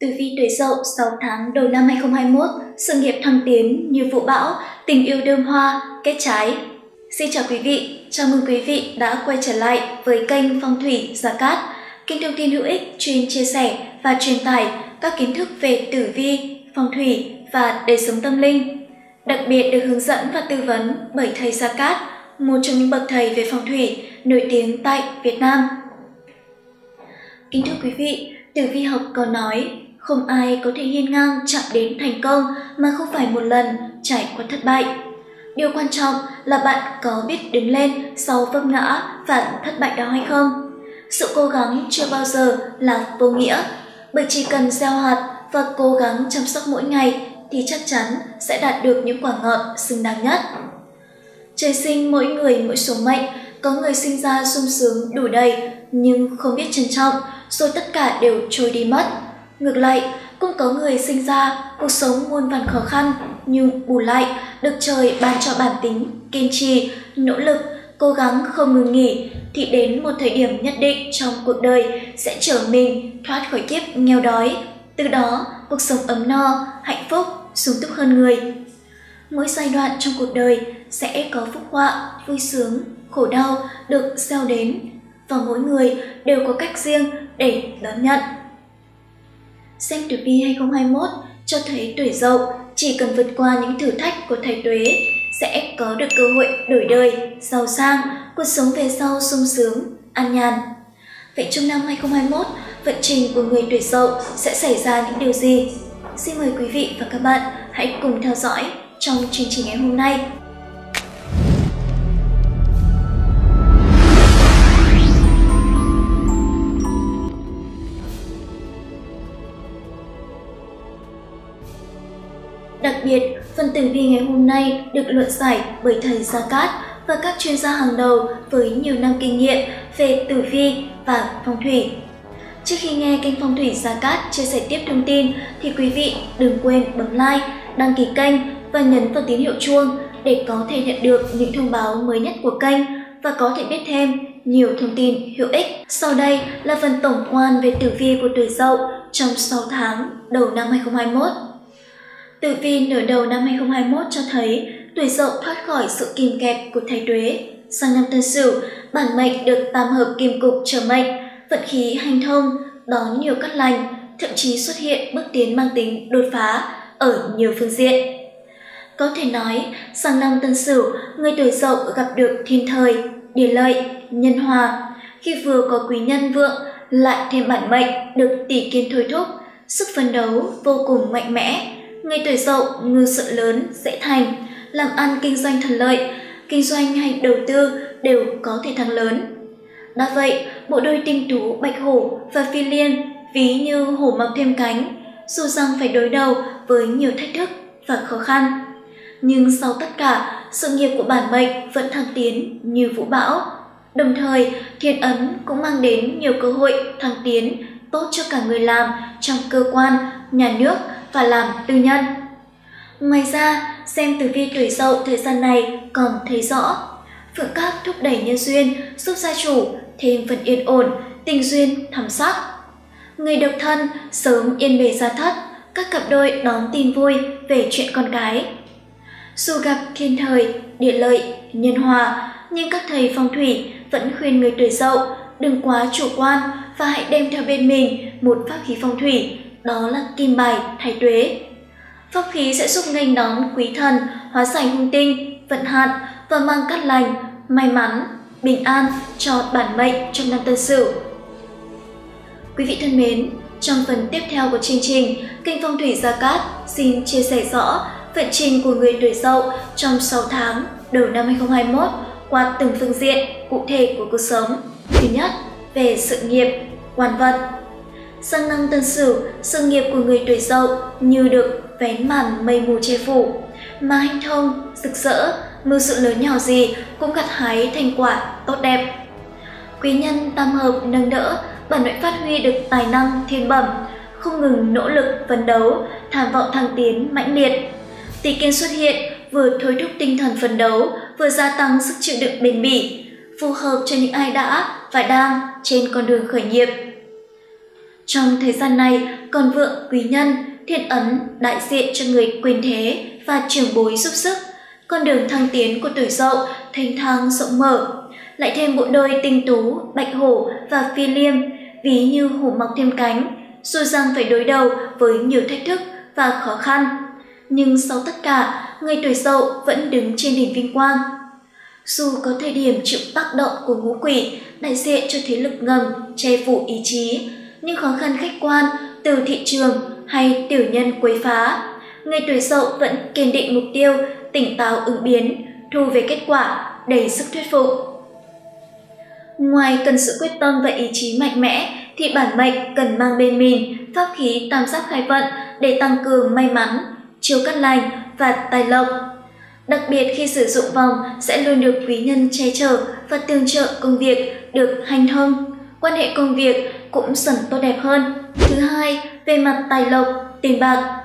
Tử vi tuổi dậu 6 tháng đầu năm 2021, sự nghiệp thăng tiến như vũ bão, tình yêu đơm hoa, kết trái. Xin chào quý vị, chào mừng quý vị đã quay trở lại với kênh Phong thủy Gia Cát, kênh thông tin hữu ích chuyên chia sẻ và truyền tải các kiến thức về tử vi, phong thủy và đời sống tâm linh. Đặc biệt được hướng dẫn và tư vấn bởi thầy Gia Cát, một trong những bậc thầy về phong thủy nổi tiếng tại Việt Nam. Kính thưa quý vị, tử vi học có nói không ai có thể hiên ngang chạm đến thành công mà không phải một lần trải qua thất bại. Điều quan trọng là bạn có biết đứng lên sau vấp ngã và thất bại đó hay không. Sự cố gắng chưa bao giờ là vô nghĩa, bởi chỉ cần gieo hạt và cố gắng chăm sóc mỗi ngày thì chắc chắn sẽ đạt được những quả ngọt xứng đáng nhất. Trời sinh mỗi người mỗi số mệnh, có người sinh ra sung sướng đủ đầy nhưng không biết trân trọng, rồi tất cả đều trôi đi mất. Ngược lại, cũng có người sinh ra cuộc sống muôn vàn khó khăn nhưng bù lại được trời ban cho bản tính, kiên trì, nỗ lực, cố gắng không ngừng nghỉ thì đến một thời điểm nhất định trong cuộc đời sẽ trở mình thoát khỏi kiếp nghèo đói. Từ đó, cuộc sống ấm no, hạnh phúc, sung túc hơn người. Mỗi giai đoạn trong cuộc đời sẽ có phúc họa, vui sướng, khổ đau được gieo đến và mỗi người đều có cách riêng để đón nhận. Xem tử vi 2021 cho thấy tuổi dậu chỉ cần vượt qua những thử thách của thầy tuế sẽ có được cơ hội đổi đời, giàu sang, cuộc sống về sau sung sướng, an nhàn. Vậy trong năm 2021, vận trình của người tuổi dậu sẽ xảy ra những điều gì? Xin mời quý vị và các bạn hãy cùng theo dõi trong chương trình ngày hôm nay. Đặc biệt, phần tử vi ngày hôm nay được luận giải bởi thầy Gia Cát và các chuyên gia hàng đầu với nhiều năm kinh nghiệm về tử vi và phong thủy. Trước khi nghe kênh Phong thủy Gia Cát chia sẻ tiếp thông tin thì quý vị đừng quên bấm like, đăng ký kênh và nhấn vào tín hiệu chuông để có thể nhận được những thông báo mới nhất của kênh và có thể biết thêm nhiều thông tin hữu ích. Sau đây là phần tổng quan về tử vi của tuổi Dậu trong 6 tháng đầu năm 2021. Tử vi nửa đầu năm 2021 cho thấy tuổi dậu thoát khỏi sự kìm kẹp của thái tuế. Sang năm tân sửu, bản mệnh được tam hợp kim cục trở mệnh, vận khí hành thông, đón nhiều cát lành, thậm chí xuất hiện bước tiến mang tính đột phá ở nhiều phương diện. Có thể nói, sang năm tân sửu, người tuổi dậu gặp được thiên thời, địa lợi, nhân hòa. Khi vừa có quý nhân vượng, lại thêm bản mệnh được tỷ kiên thôi thúc, sức phấn đấu vô cùng mạnh mẽ, Người tuổi dậu ngư sự lớn, dễ thành, làm ăn kinh doanh thuận lợi, kinh doanh hay đầu tư đều có thể thắng lớn. Đã vậy, bộ đôi tinh tú bạch hổ và phi liên ví như hổ mọc thêm cánh, dù rằng phải đối đầu với nhiều thách thức và khó khăn. Nhưng sau tất cả, sự nghiệp của bản mệnh vẫn thăng tiến như vũ bão. Đồng thời, thiên ấn cũng mang đến nhiều cơ hội thăng tiến tốt cho cả người làm trong cơ quan, nhà nước và làm tư nhân. Ngoài ra, xem tử vi tuổi dậu thời gian này còn thấy rõ Phượng các thúc đẩy nhân duyên, giúp gia chủ thêm phần yên ổn, tình duyên thắm sắc. Người độc thân sớm yên bề gia thất, các cặp đôi đón tin vui về chuyện con cái. Dù gặp thiên thời, địa lợi, nhân hòa, nhưng các thầy phong thủy vẫn khuyên người tuổi dậu đừng quá chủ quan và hãy đem theo bên mình một pháp khí phong thủy đó là kim bài thái tuế. Pháp khí sẽ giúp nghênh đón quý thần, hóa giải hung tinh, vận hạn và mang cát lành, may mắn, bình an cho bản mệnh trong năm tân sửu. Quý vị thân mến, trong phần tiếp theo của chương trình, kênh Phong thủy Gia Cát xin chia sẻ rõ vận trình của người tuổi Dậu trong 6 tháng đầu năm 2021 qua từng phương diện cụ thể của cuộc sống. Thứ nhất, về sự nghiệp, quan vận. Sang năm tân sửu, sự nghiệp của người tuổi dậu như được vén màn mây mù che phủ, mà hanh thông, rực rỡ, mưu sự lớn nhỏ gì cũng gặt hái thành quả tốt đẹp. Quý nhân tam hợp nâng đỡ, bản mệnh phát huy được tài năng thiên bẩm, không ngừng nỗ lực phấn đấu, tham vọng thăng tiến mãnh liệt. Tỷ kiên xuất hiện vừa thôi thúc tinh thần phấn đấu, vừa gia tăng sức chịu đựng bền bỉ, phù hợp cho những ai đã và đang trên con đường khởi nghiệp. Trong thời gian này, còn vượng quý nhân, thiên ấn đại diện cho người quyền thế và trưởng bối giúp sức. Con đường thăng tiến của tuổi dậu thanh thang rộng mở. Lại thêm bộ đôi tinh tú, bạch hổ và phi liêm, ví như hổ mọc thêm cánh, dù rằng phải đối đầu với nhiều thách thức và khó khăn. Nhưng sau tất cả, người tuổi dậu vẫn đứng trên đỉnh vinh quang. Dù có thời điểm chịu tác động của ngũ quỷ đại diện cho thế lực ngầm che phủ ý chí, những khó khăn khách quan từ thị trường hay tiểu nhân quấy phá, người tuổi dậu vẫn kiên định mục tiêu, tỉnh táo ứng biến, thu về kết quả đầy sức thuyết phục. Ngoài cần sự quyết tâm và ý chí mạnh mẽ, thì bản mệnh cần mang bên mình pháp khí tam giác khai vận để tăng cường may mắn, chiếu cắt lành và tài lộc. Đặc biệt khi sử dụng vòng sẽ luôn được quý nhân che chở và tương trợ công việc được hành thông. Quan hệ công việc cũng dần tốt đẹp hơn. Thứ hai, về mặt tài lộc, tiền bạc.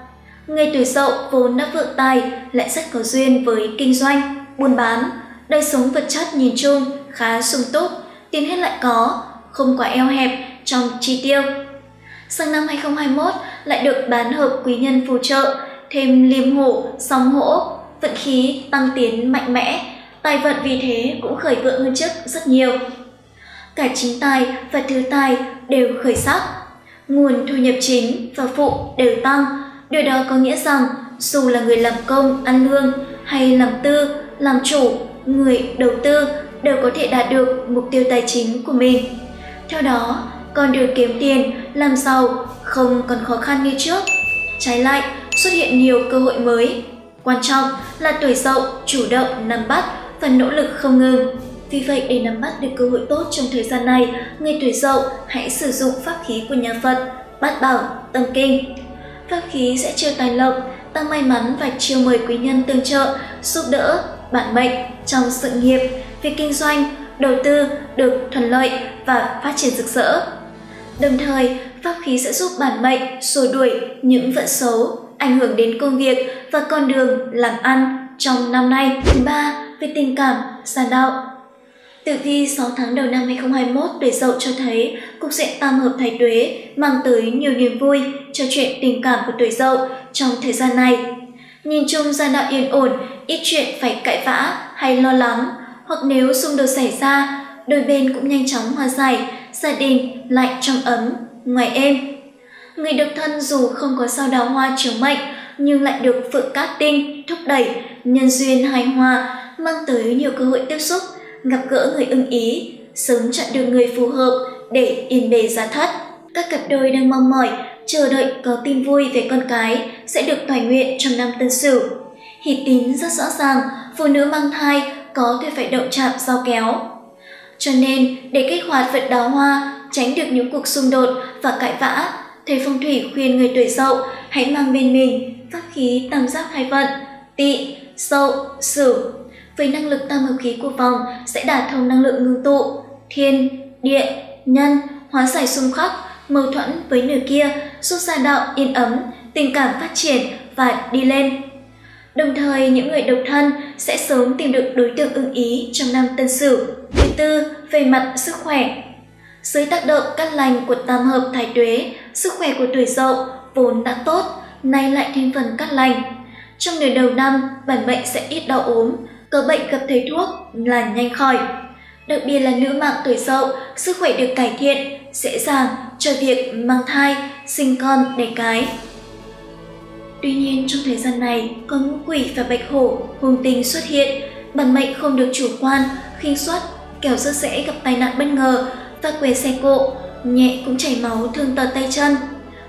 Người tuổi dậu vốn đã vượng tài lại rất có duyên với kinh doanh, buôn bán. Đời sống vật chất nhìn chung khá sung túc, tiền hết lại có, không quá eo hẹp trong chi tiêu. Sang năm 2021 lại được bán hợp quý nhân phù trợ, thêm liêm hổ, song hổ, vận khí tăng tiến mạnh mẽ, tài vận vì thế cũng khởi vượng hơn trước rất nhiều. Cả chính tài và thứ tài đều khởi sắc, nguồn thu nhập chính và phụ đều tăng. Điều đó có nghĩa rằng dù là người làm công, ăn lương hay làm tư, làm chủ, người đầu tư đều có thể đạt được mục tiêu tài chính của mình. Theo đó, con đường kiếm tiền, làm giàu không còn khó khăn như trước. Trái lại, xuất hiện nhiều cơ hội mới. Quan trọng là tuổi dậu chủ động nắm bắt và nỗ lực không ngừng. Vì vậy để nắm bắt được cơ hội tốt trong thời gian này, người tuổi dậu hãy sử dụng pháp khí của nhà Phật, bát bảo, tâm kinh. Pháp khí sẽ chiêu tài lộc, tăng may mắn và chiêu mời quý nhân tương trợ, giúp đỡ bản mệnh trong sự nghiệp, việc kinh doanh, đầu tư được thuận lợi và phát triển rực rỡ. Đồng thời, pháp khí sẽ giúp bản mệnh xua đuổi những vận xấu, ảnh hưởng đến công việc và con đường làm ăn trong năm nay. Thứ ba, về tình cảm, gia đạo. Tử vi 6 tháng đầu năm 2021 tuổi dậu cho thấy cục diện tam hợp thái tuế mang tới nhiều niềm vui cho chuyện tình cảm của tuổi dậu trong thời gian này. Nhìn chung gia đạo yên ổn, ít chuyện phải cãi vã hay lo lắng, hoặc nếu xung đột xảy ra, đôi bên cũng nhanh chóng hòa giải, gia đình lại trong ấm, ngoài êm. Người độc thân dù không có sao đào hoa chiếu mệnh, nhưng lại được phượng cát tinh thúc đẩy, nhân duyên hài hòa, mang tới nhiều cơ hội tiếp xúc, gặp gỡ người ưng ý, sớm chọn được người phù hợp để yên bề gia thất. Các cặp đôi đang mong mỏi, chờ đợi có tin vui về con cái sẽ được toại nguyện trong năm tân sửu. Hỷ tín rất rõ ràng, phụ nữ mang thai có thể phải động chạm giao kéo. Cho nên, để kích hoạt vận đào hoa, tránh được những cuộc xung đột và cãi vã, thầy phong thủy khuyên người tuổi dậu hãy mang bên mình pháp khí tam giác hai vận, tỵ, dậu, sửu. Với năng lực tam hợp khí của vòng sẽ đả thông năng lượng ngưng tụ, thiên, địa, nhân, hóa giải xung khắc, mâu thuẫn với nửa kia, giúp gia đạo yên ấm, tình cảm phát triển và đi lên. Đồng thời, những người độc thân sẽ sớm tìm được đối tượng ưng ý trong năm tân sửu. Thứ tư, về mặt sức khỏe. Dưới tác động cát lành của tam hợp thái tuế, sức khỏe của tuổi dậu vốn đã tốt, nay lại thêm phần cát lành. Trong nửa đầu năm, bản mệnh sẽ ít đau ốm, có bệnh gặp thấy thuốc là nhanh khỏi. Đặc biệt là nữ mạng tuổi dậu, sức khỏe được cải thiện, dễ dàng cho việc mang thai, sinh con, đẻ cái. Tuy nhiên trong thời gian này, có ngũ quỷ và bạch hổ hung tinh xuất hiện, bản mệnh không được chủ quan, khinh suất, kẻo rất dễ gặp tai nạn bất ngờ và quê xe cộ, nhẹ cũng chảy máu thương tật tay chân.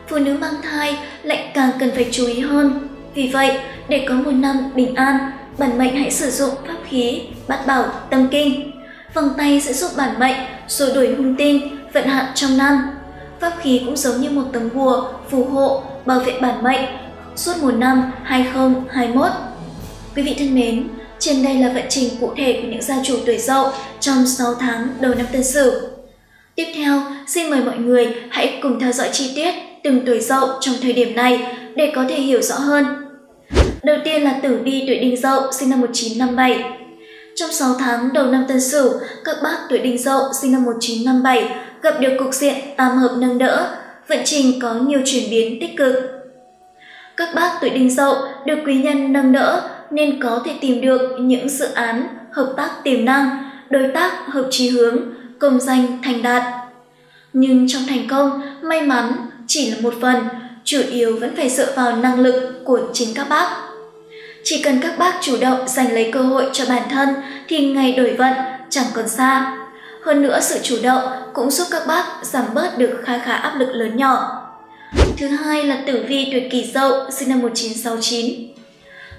Phụ nữ mang thai lại càng cần phải chú ý hơn. Vì vậy, để có một năm bình an, bản mệnh hãy sử dụng pháp khí bát bảo tâm kinh. Vòng tay sẽ giúp bản mệnh xua đuổi hung tinh, vận hạn trong năm. Pháp khí cũng giống như một tấm bùa phù hộ bảo vệ bản mệnh suốt một năm 2021. Quý vị thân mến, trên đây là vận trình cụ thể của những gia chủ tuổi dậu trong 6 tháng đầu năm Tân Sửu. Tiếp theo, xin mời mọi người hãy cùng theo dõi chi tiết từng tuổi dậu trong thời điểm này để có thể hiểu rõ hơn. Đầu tiên là tử vi tuổi đinh dậu sinh năm 1957. Trong 6 tháng đầu năm Tân Sửu, các bác tuổi đinh dậu sinh năm 1957 gặp được cục diện tam hợp nâng đỡ, vận trình có nhiều chuyển biến tích cực. Các bác tuổi đinh dậu được quý nhân nâng đỡ nên có thể tìm được những dự án hợp tác tiềm năng, đối tác hợp chí hướng, công danh thành đạt. Nhưng trong thành công, may mắn chỉ là một phần, chủ yếu vẫn phải dựa vào năng lực của chính các bác. Chỉ cần các bác chủ động giành lấy cơ hội cho bản thân thì ngày đổi vận chẳng còn xa. Hơn nữa sự chủ động cũng giúp các bác giảm bớt được khá khá áp lực lớn nhỏ. Thứ hai là tử vi tuyệt kỳ dậu sinh năm 1969.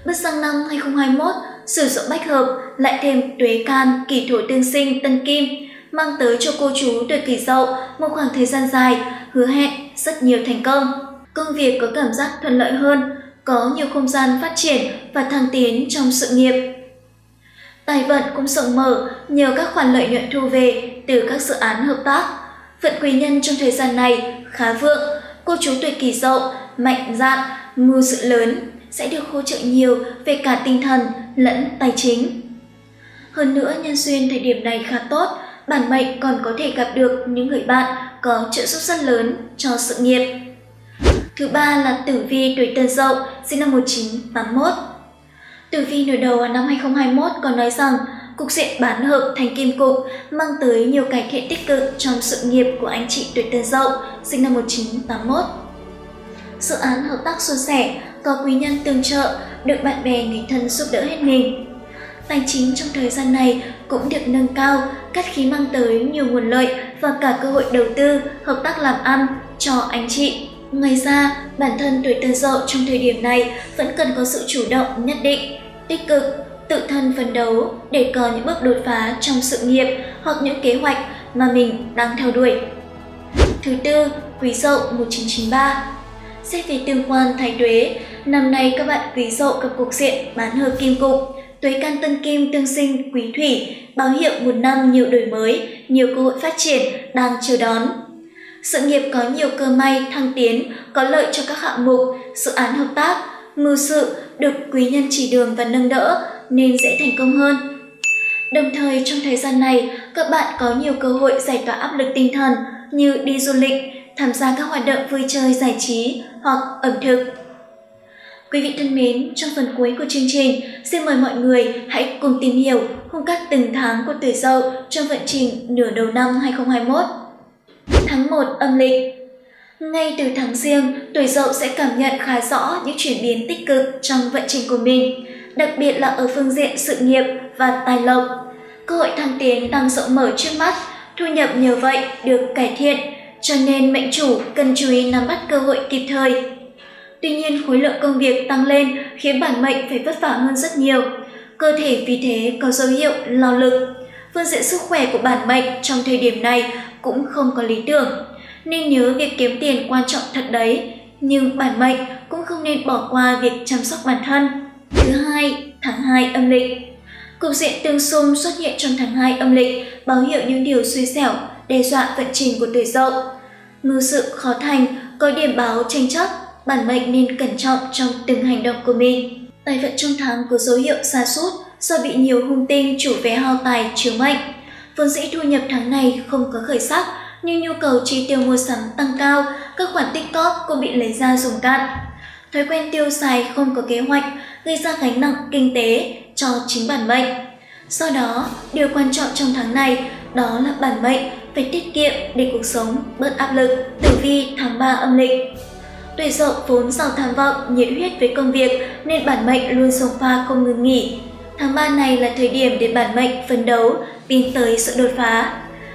Bước sang năm 2021, sử dụng bách hợp lại thêm tuế can kỷ thổ tương sinh tân kim mang tới cho cô chú tuổi kỳ dậu một khoảng thời gian dài hứa hẹn rất nhiều thành công. Công việc có cảm giác thuận lợi hơn, có nhiều không gian phát triển và thăng tiến trong sự nghiệp. Tài vận cũng rộng mở nhờ các khoản lợi nhuận thu về từ các dự án hợp tác. Vận quý nhân trong thời gian này khá vượng, cô chú tuổi kỷ dậu mạnh dạn, mưu sự lớn sẽ được hỗ trợ nhiều về cả tinh thần lẫn tài chính. Hơn nữa nhân duyên thời điểm này khá tốt, bản mệnh còn có thể gặp được những người bạn có trợ giúp rất lớn cho sự nghiệp. Thứ ba là tử vi tuổi Tân Dậu, sinh năm 1981. Tử vi nửa đầu năm 2021 còn nói rằng cục diện bán hợp thành kim cục mang tới nhiều cải thiện tích cực trong sự nghiệp của anh chị tuổi Tân Dậu, sinh năm 1981. Dự án hợp tác suôn sẻ, có quý nhân tương trợ, được bạn bè người thân giúp đỡ hết mình. Tài chính trong thời gian này cũng được nâng cao, cắt khí mang tới nhiều nguồn lợi và cả cơ hội đầu tư, hợp tác làm ăn cho anh chị. Ngoài ra, bản thân tuổi tân dậu trong thời điểm này vẫn cần có sự chủ động nhất định, tích cực, tự thân phấn đấu để có những bước đột phá trong sự nghiệp hoặc những kế hoạch mà mình đang theo đuổi. Thứ tư, Quý Dậu 1993 Xét về tương quan thái tuế, năm nay các bạn Quý Dậu gặp cục diện bán hợp kim cục, tuế can tân kim tương sinh quý thủy, báo hiệu một năm nhiều đổi mới, nhiều cơ hội phát triển đang chờ đón. Sự nghiệp có nhiều cơ may, thăng tiến, có lợi cho các hạng mục, dự án hợp tác, mưu sự được quý nhân chỉ đường và nâng đỡ nên dễ thành công hơn. Đồng thời trong thời gian này, các bạn có nhiều cơ hội giải tỏa áp lực tinh thần như đi du lịch, tham gia các hoạt động vui chơi giải trí hoặc ẩm thực. Quý vị thân mến, trong phần cuối của chương trình, xin mời mọi người hãy cùng tìm hiểu khung các từng tháng của tuổi Dậu trong vận trình nửa đầu năm 2021. Tháng 1 âm lịch Ngay từ tháng riêng, tuổi Dậu sẽ cảm nhận khá rõ những chuyển biến tích cực trong vận trình của mình, đặc biệt là ở phương diện sự nghiệp và tài lộc. Cơ hội thăng tiến đang rộng mở trước mắt, thu nhập nhờ vậy được cải thiện, cho nên mệnh chủ cần chú ý nắm bắt cơ hội kịp thời. Tuy nhiên khối lượng công việc tăng lên khiến bản mệnh phải vất vả hơn rất nhiều. Cơ thể vì thế có dấu hiệu lao lực. Phương diện sức khỏe của bản mệnh trong thời điểm này cũng không có lý tưởng. Nên nhớ việc kiếm tiền quan trọng thật đấy, nhưng bản mệnh cũng không nên bỏ qua việc chăm sóc bản thân. Thứ hai, tháng 2 âm lịch. Cục diện tương xung xuất hiện trong tháng 2 âm lịch báo hiệu những điều suy xẻo, đe dọa vận trình của tuổi dậu. Mưu sự khó thành, có điểm báo tranh chấp, bản mệnh nên cẩn trọng trong từng hành động của mình. Tài vận trong tháng có dấu hiệu xa sút do bị nhiều hung tinh chủ vé hao tài chiếu mệnh. Vốn dĩ thu nhập tháng này không có khởi sắc, nhưng nhu cầu chi tiêu mua sắm tăng cao, các khoản tích cóp cũng bị lấy ra dùng cạn. Thói quen tiêu xài không có kế hoạch gây ra gánh nặng kinh tế cho chính bản mệnh. Do đó, điều quan trọng trong tháng này đó là bản mệnh phải tiết kiệm để cuộc sống bớt áp lực. Tử vi tháng 3 âm lịch Tuổi dậu vốn giàu tham vọng, nhiệt huyết với công việc nên bản mệnh luôn sông pha không ngừng nghỉ. Tháng 3 này là thời điểm để bản mệnh phấn đấu, tiến tới sự đột phá.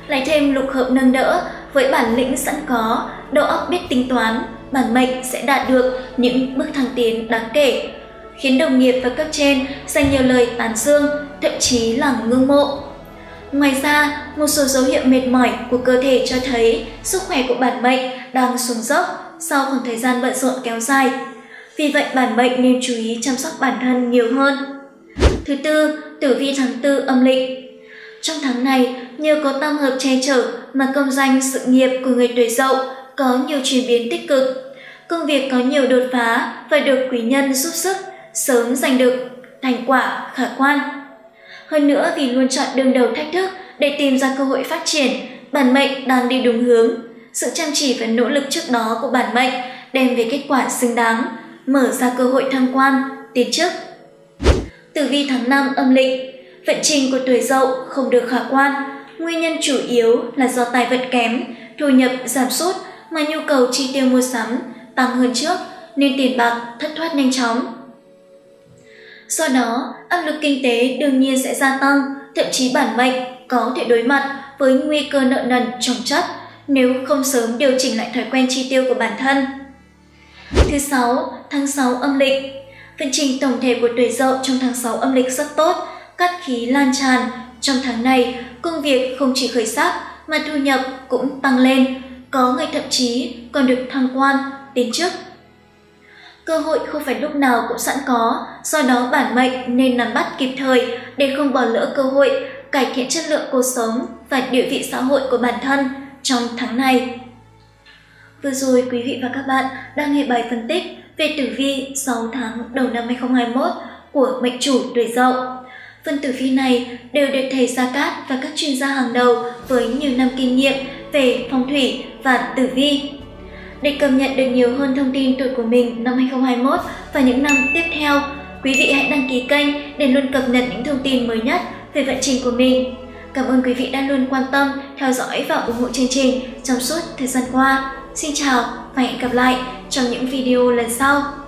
Lại thêm lục hợp nâng đỡ, với bản lĩnh sẵn có, đầu óc biết tính toán, bản mệnh sẽ đạt được những bước thăng tiến đáng kể, khiến đồng nghiệp và cấp trên dành nhiều lời tán dương, thậm chí là ngưỡng mộ. Ngoài ra, một số dấu hiệu mệt mỏi của cơ thể cho thấy sức khỏe của bản mệnh đang xuống dốc sau khoảng thời gian bận rộn kéo dài. Vì vậy bản mệnh nên chú ý chăm sóc bản thân nhiều hơn. Thứ tư, tử vi tháng tư âm lịch. Trong tháng này, nhờ có tam hợp che chở mà công danh sự nghiệp của người tuổi dậu có nhiều chuyển biến tích cực. Công việc có nhiều đột phá và được quý nhân giúp sức, sớm giành được thành quả khả quan. Hơn nữa vì luôn chọn đường đầu thách thức để tìm ra cơ hội phát triển, bản mệnh đang đi đúng hướng. sự chăm chỉ và nỗ lực trước đó của bản mệnh đem về kết quả xứng đáng, mở ra cơ hội thăng quan, tiến chức. Tử vi tháng 5 âm lịch, vận trình của tuổi dậu không được khả quan, nguyên nhân chủ yếu là do tài vận kém, thu nhập giảm sút mà nhu cầu chi tiêu mua sắm tăng hơn trước nên tiền bạc thất thoát nhanh chóng. Do đó, áp lực kinh tế đương nhiên sẽ gia tăng, thậm chí bản mệnh có thể đối mặt với nguy cơ nợ nần trồng chất nếu không sớm điều chỉnh lại thói quen chi tiêu của bản thân. Thứ sáu, tháng 6 âm lịch. Vận trình tổng thể của tuổi dậu trong tháng 6 âm lịch rất tốt, cát khí lan tràn. Trong tháng này, công việc không chỉ khởi sắc mà thu nhập cũng tăng lên, có người thậm chí còn được thăng quan, tiến chức. Cơ hội không phải lúc nào cũng sẵn có, do đó bản mệnh nên nắm bắt kịp thời để không bỏ lỡ cơ hội cải thiện chất lượng cuộc sống và địa vị xã hội của bản thân trong tháng này. Vừa rồi quý vị và các bạn đang nghe bài phân tích về tử vi 6 tháng đầu năm 2021 của mệnh chủ tuổi dậu. Phần tử vi này đều được thầy Gia Cát và các chuyên gia hàng đầu với nhiều năm kinh nghiệm về phong thủy và tử vi. Để cập nhật được nhiều hơn thông tin tuổi của mình năm 2021 và những năm tiếp theo, quý vị hãy đăng ký kênh để luôn cập nhật những thông tin mới nhất về vận trình của mình. Cảm ơn quý vị đã luôn quan tâm, theo dõi và ủng hộ chương trình trong suốt thời gian qua. Xin chào và hẹn gặp lại trong những video lần sau.